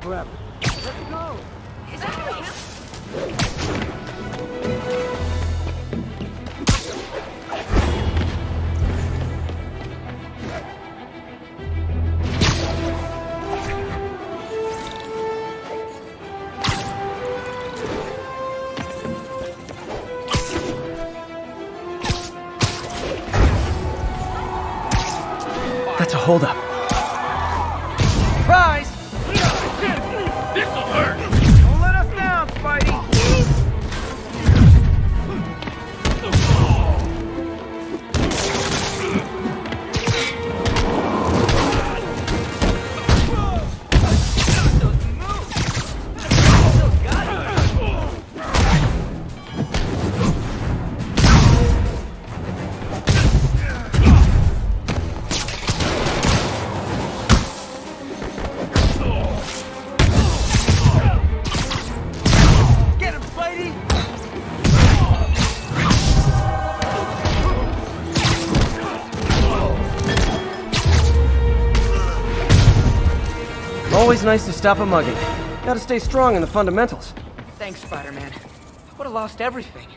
Crap. Let's go! Is that? That's a holdup. Surprise! Always nice to stop a mugging. Gotta stay strong in the fundamentals. Thanks, Spider-Man. I would have lost everything.